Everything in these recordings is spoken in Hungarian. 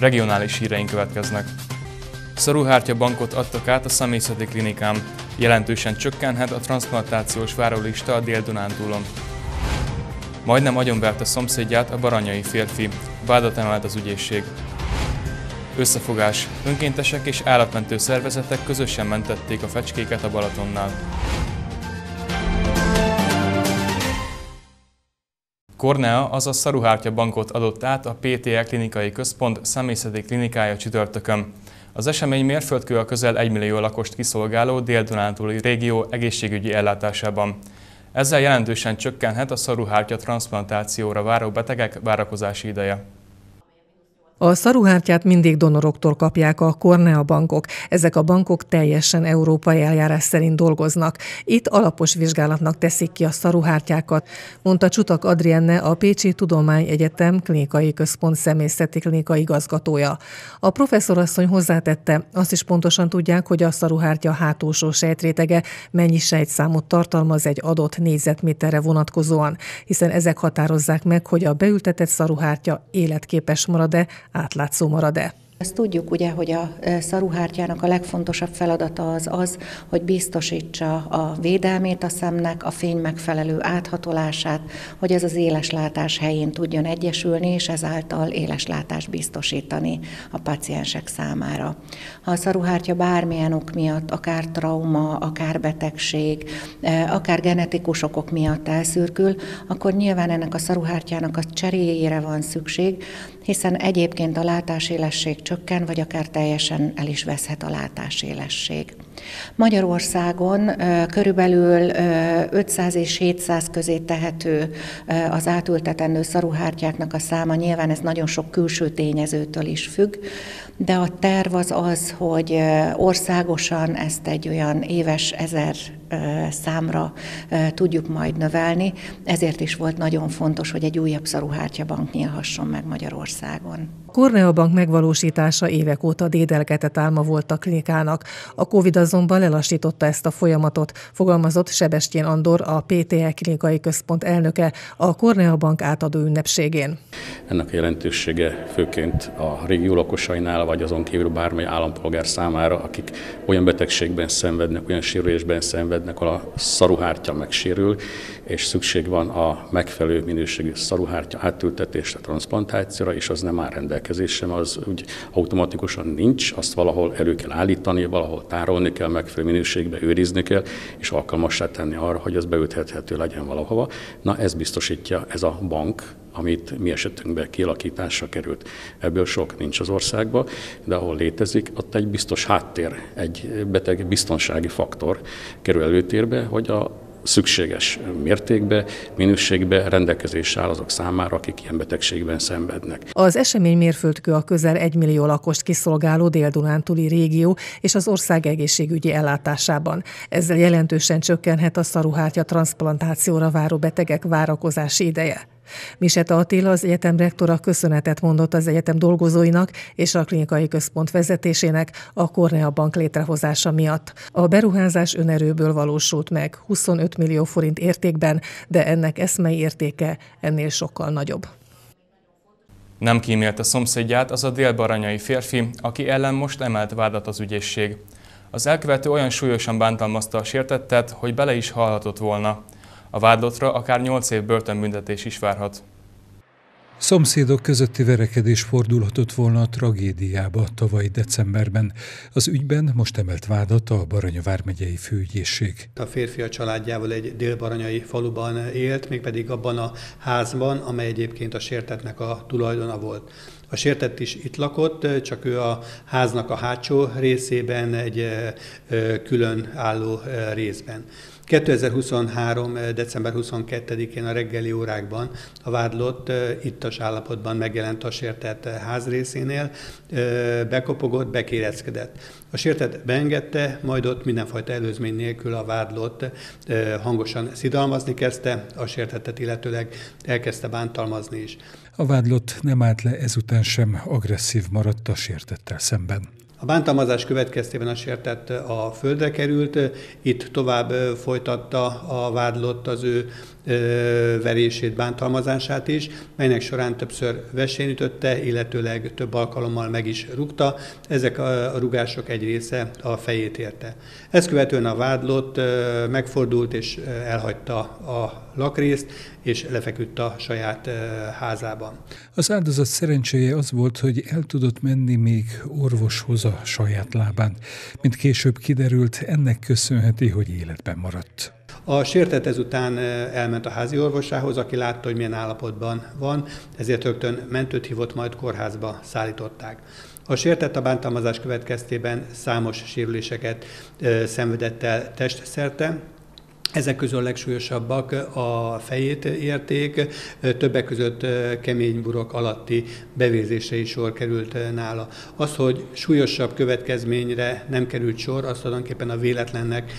Regionális híreink következnek. Szaruhártya bankot adtak át a személyzeti klinikám. Jelentősen csökkenhet a transplantációs várólista a Dél-Dunántúlon. Majdnem agyonvert a szomszédját a baranyai férfi. Vádat emelt az ügyészség. Összefogás. Önkéntesek és állatmentő szervezetek közösen mentették a fecskéket a Balatonnál. Kornea, azaz Szaruhártya bankot adott át a PTE klinikai központ személyzeti klinikája csütörtökön. Az esemény mérföldkő a közel 1 millió lakost kiszolgáló dél régió egészségügyi ellátásában. Ezzel jelentősen csökkenhet a szaruhártya transplantációra váró betegek várakozási ideje. A szaruhártyát mindig donoroktól kapják a Kornea bankok. Ezek a bankok teljesen európai eljárás szerint dolgoznak. Itt alapos vizsgálatnak teszik ki a szaruhártyákat, mondta Csutak Adrienne, a Pécsi Tudományegyetem klinikai központ személyzeti klinikai igazgatója. A professzorasszony hozzátette, azt is pontosan tudják, hogy a szaruhártya hátulsó sejtrétege mennyi sejtszámot tartalmaz egy adott négyzetméterre vonatkozóan, hiszen ezek határozzák meg, hogy a beültetett szaruhártya életképes marad-e, átlátszó marad-e. Ezt tudjuk ugye, hogy a szaruhártyának a legfontosabb feladata az az, hogy biztosítsa a védelmét a szemnek, a fény megfelelő áthatolását, hogy ez az éleslátás helyén tudjon egyesülni, és ezáltal éleslátást biztosítani a paciensek számára. Ha a szaruhártya bármilyen ok miatt, akár trauma, akár betegség, akár genetikus okok miatt elszürkül, akkor nyilván ennek a szaruhártyának a cseréjére van szükség, hiszen egyébként a látásélesség csökken, vagy akár teljesen el is veszhet a látásélesség. Magyarországon körülbelül 500 és 700 közé tehető az átültetendő szaruhártyáknak a száma, nyilván ez nagyon sok külső tényezőtől is függ, de a terv az az, hogy országosan ezt egy olyan éves ezer számra tudjuk majd növelni, ezért is volt nagyon fontos, hogy egy újabb szaruhártyabank nyílhasson meg Magyarországon. A Kornea Bank megvalósítása évek óta dédelgetett álma volt a klinikának. A Covid azonban lelassította ezt a folyamatot, fogalmazott Sebestyén Andor, a PTE klinikai központ elnöke a Kornea Bank átadó ünnepségén. Ennek a jelentősége főként a régió lakosainál, vagy azon kívül bármely állampolgár számára, akik olyan betegségben szenvednek, olyan sérülésben szenvednek, ahol a szaruhártya megsérül, és szükség van a megfelelő minőségű szaruhártya átültetésre, transplantációra, és az nem áll rendelkezésem, az úgy automatikusan nincs, azt valahol elő kell állítani, valahol tárolni kell, megfelelő minőségbe őrizni kell, és alkalmassá tenni arra, hogy az beüthethető legyen valahova. Na ez biztosítja ez a bank, amit mi esetünkben kialakításra került. Ebből sok nincs az országban, de ahol létezik, ott egy biztos háttér, egy beteg biztonsági faktor kerül előtérbe, hogy a szükséges mértékbe, minőségbe rendelkezésre áll azok számára, akik ilyen betegségben szenvednek. Az esemény mérföldkő a közel egy millió lakost kiszolgáló dél-dunántúli régió és az ország egészségügyi ellátásában. Ezzel jelentősen csökkenhet a szaruhártya transplantációra váró betegek várakozási ideje. Miseta Attila, az egyetem rektora köszönetet mondott az egyetem dolgozóinak és a klinikai központ vezetésének a Kornea Bank létrehozása miatt. A beruházás önerőből valósult meg 25 millió forint értékben, de ennek eszmei értéke ennél sokkal nagyobb. Nem kímélt a szomszédját az a délbaranyai férfi, aki ellen most emelt vádat az ügyészség. Az elkövető olyan súlyosan bántalmazta a sértettet, hogy bele is halhatott volna. A vádlottra akár 8 év börtönbüntetés is várhat. Szomszédok közötti verekedés fordulhatott volna a tragédiába tavaly decemberben. Az ügyben most emelt vádat a Baranya vármegyei főügyészség. A férfi a családjával egy délbaranyai faluban élt, mégpedig abban a házban, amely egyébként a sértetnek a tulajdona volt. A sértett is itt lakott, csak ő a háznak a hátsó részében, egy külön álló részben. 2023. december 22-én a reggeli órákban a vádlott ittas állapotban megjelent a sértett házrészénél, bekopogott, bekéreckedett. A sértett beengedte, majd ott mindenfajta előzmény nélkül a vádlott hangosan szidalmazni kezdte, a sértettet illetőleg elkezdte bántalmazni is. A vádlott nem állt le ezután sem, agresszív maradt a sértettel szemben. A bántalmazás következtében a sértett a földre került, itt tovább folytatta a vádlott az ő verését, bántalmazását is, melynek során többször vesényütötte, illetőleg több alkalommal meg is rúgta. Ezek a rugások egy része a fejét érte. Ezt követően a vádlott megfordult és elhagyta a lakrészt, és lefeküdt a saját házában. Az áldozat szerencséje az volt, hogy el tudott menni még orvoshoz a saját lábán. Mint később kiderült, ennek köszönheti, hogy életben maradt. A sértett ezután elment a házi orvosához, aki látta, hogy milyen állapotban van, ezért rögtön mentőt hívott, majd kórházba szállították. A sértett a bántalmazás következtében számos sérüléseket szenvedett el testszerte, ezek közül a legsúlyosabbak a fejét érték, többek között kemény burok alatti bevézése is sor került nála. Az, hogy súlyosabb következményre nem került sor, az tulajdonképpen a véletlennek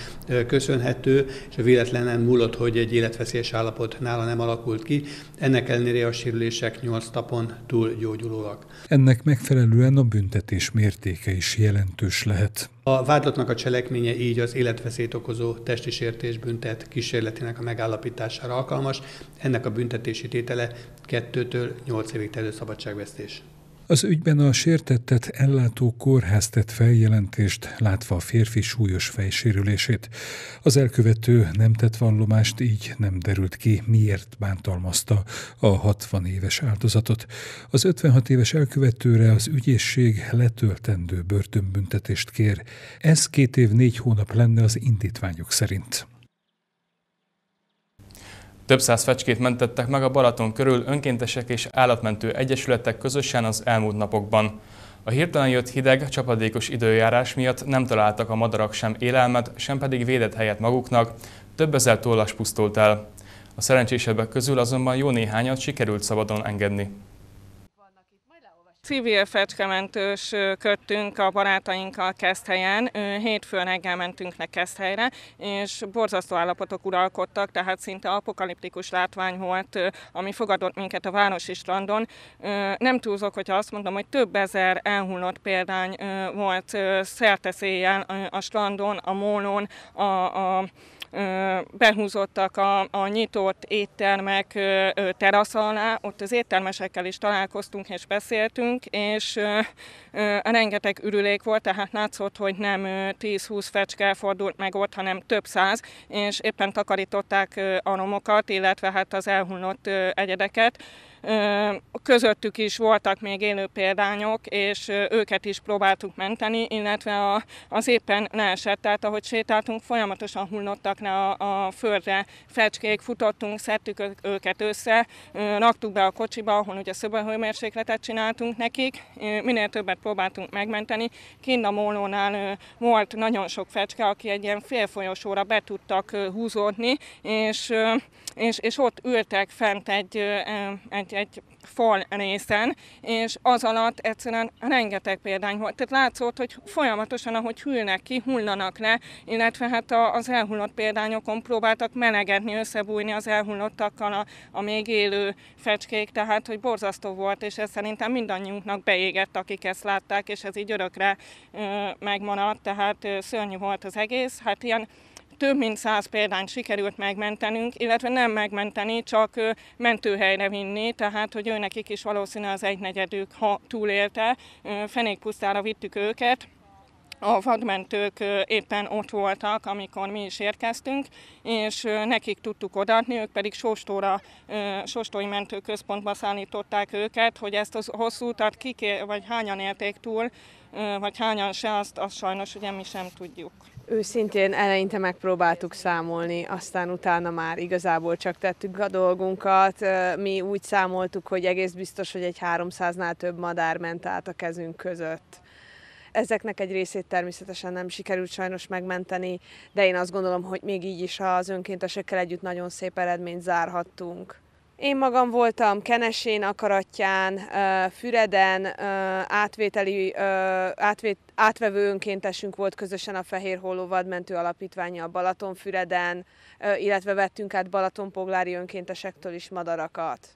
köszönhető, és a véletlenen múlott, hogy egy életveszélyes állapot nála nem alakult ki. Ennek ellenére a sérülések 8 napon túl gyógyulóak. Ennek megfelelően a büntetés mértéke is jelentős lehet. A vádlottnak a cselekménye így az életveszélyt okozó testi sértés büntet kísérletének a megállapítására alkalmas. Ennek a büntetési tétele 2-től 8 évig terjedő szabadságvesztés. Az ügyben a sértettet ellátó kórház tett feljelentést, látva a férfi súlyos fejsérülését. Az elkövető nem tett vallomást, így nem derült ki, miért bántalmazta a 60 éves áldozatot. Az 56 éves elkövetőre az ügyészség letöltendő börtönbüntetést kér. Ez két év négy hónap lenne az indítványok szerint. Több száz fecskét mentettek meg a Balaton körül önkéntesek és állatmentő egyesületek közösen az elmúlt napokban. A hirtelen jött hideg, csapadékos időjárás miatt nem találtak a madarak sem élelmet, sem pedig védett helyet maguknak, több ezer tollas pusztult el. A szerencsésebbek közül azonban jó néhányat sikerült szabadon engedni. Civil fecskementős köttünk a barátainkkal Keszthelyen, hétfőn reggel mentünk le Keszthelyre, és borzasztó állapotok uralkodtak, tehát szinte apokaliptikus látvány volt, ami fogadott minket a városi strandon. Nem túlzok, hogyha azt mondom, hogy több ezer elhullott példány volt szerteszéjjel a strandon, a mólon, a, a behúzottak a, a nyitott éttermek terasz alá, ott az éttermesekkel is találkoztunk és beszéltünk, és rengeteg ürülék volt, tehát látszott, hogy nem 10-20 fecske fordult meg ott, hanem több száz, és éppen takarították a romokat, illetve hát az elhullott egyedeket. Közöttük is voltak még élő példányok, és őket is próbáltuk menteni, illetve az éppen leesett, tehát ahogy sétáltunk, folyamatosan hullottak le a, a földre. Fecskék, futottunk, szedtük őket össze, raktuk be a kocsiba, ahol ugye szöbölhőmérsékletet csináltunk nekik, minél többet próbáltunk megmenteni. Kint a mólónál volt nagyon sok fecske, aki egy ilyen félfolyosóra be tudtak húzódni, és, és, és ott ültek fent egy, egy egy fal részen, és az alatt egyszerűen rengeteg példány volt. Tehát látszott, hogy folyamatosan, ahogy hűlnek ki, hullanak le, illetve hát az elhullott példányokon próbáltak melegedni, összebújni az elhullottakkal a, a még élő fecskék, tehát hogy borzasztó volt, és ez szerintem mindannyiunknak beégett, akik ezt látták, és ez így örökre ö, megmaradt, tehát ö, szörnyű volt az egész. Hát ilyen több mint száz példányt sikerült megmentenünk, illetve nem megmenteni, csak mentőhelyre vinni, tehát hogy őnekik is valószínű az egynegyedük, ha túlélte, fenékpusztára vittük őket, a vadmentők éppen ott voltak, amikor mi is érkeztünk, és nekik tudtuk odaadni, ők pedig Sóstóra, Sóstói Mentőközpontba szállították őket, hogy ezt a hosszú utat kiké, vagy hányan élték túl, vagy hányan se, azt, azt sajnos ugye mi sem tudjuk. Őszintén eleinte megpróbáltuk számolni, aztán utána már igazából csak tettük a dolgunkat. Mi úgy számoltuk, hogy egész biztos, hogy egy 300-nál több madár ment át a kezünk között. Ezeknek egy részét természetesen nem sikerült sajnos megmenteni, de én azt gondolom, hogy még így is az önkéntesekkel együtt nagyon szép eredményt zárhattunk. Én magam voltam Kenesén, Akaratján, Füreden, átvételi, átvét, átvevő önkéntesünk volt közösen a Fehér Holló Vadmentő Alapítványa a Balatonfüreden, illetve vettünk át Balatonpoglári önkéntesektől is madarakat.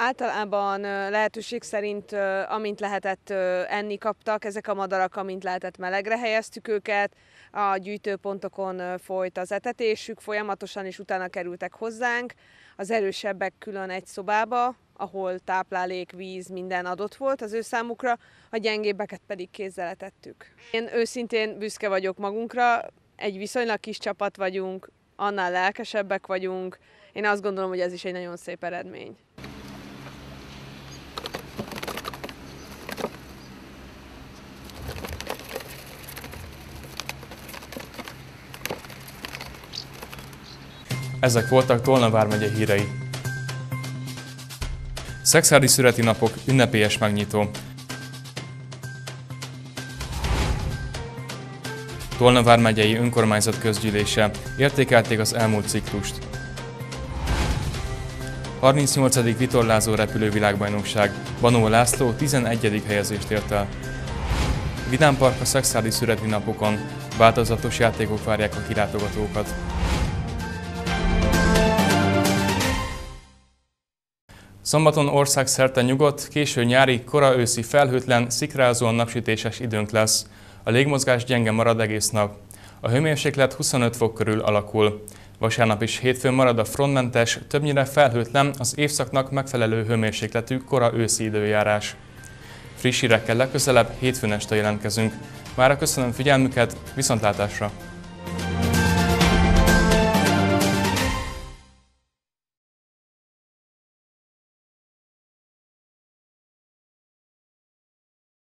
Általában lehetőség szerint, amint lehetett enni kaptak, ezek a madarak, amint lehetett melegre helyeztük őket, a gyűjtőpontokon folyt az etetésük, folyamatosan is utána kerültek hozzánk, az erősebbek külön egy szobába, ahol táplálék, víz, minden adott volt az ő számukra, a gyengébbeket pedig kézzel etettük. Én őszintén büszke vagyok magunkra, egy viszonylag kis csapat vagyunk, annál lelkesebbek vagyunk, én azt gondolom, hogy ez is egy nagyon szép eredmény. Ezek voltak Tolna vármegye hírei. Szexádi szüreti napok ünnepélyes megnyitó. Tolna vármegyei önkormányzat közgyűlése értékelték az elmúlt ciklust. 38. vitorlázó repülővilágbajnokság Banó László 11. helyezést ért el. Vidám Park a szexádi szüreti napokon változatos játékok várják a kilátogatókat. Szombaton országszerte nyugodt, késő nyári, kora őszi felhőtlen, szikrázóan napsütéses időnk lesz. A légmozgás gyenge marad egész nap. A hőmérséklet 25 fok körül alakul. Vasárnap is hétfőn marad a frontmentes, többnyire felhőtlen, az évszaknak megfelelő hőmérsékletű kora őszi időjárás. Friss hírekkel legközelebb hétfőn este jelentkezünk. Mára köszönöm figyelmüket, viszontlátásra!